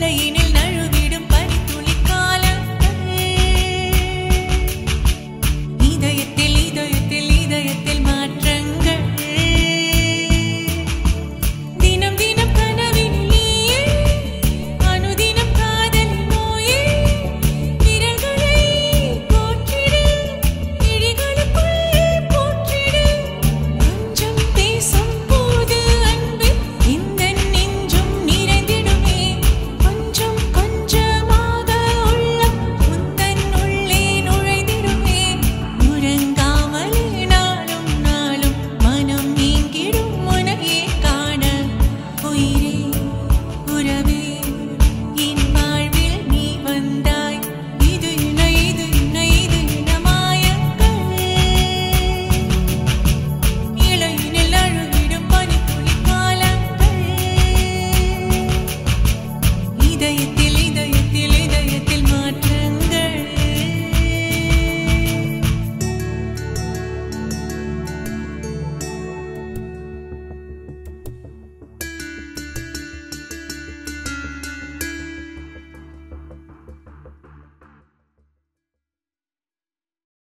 வினையினை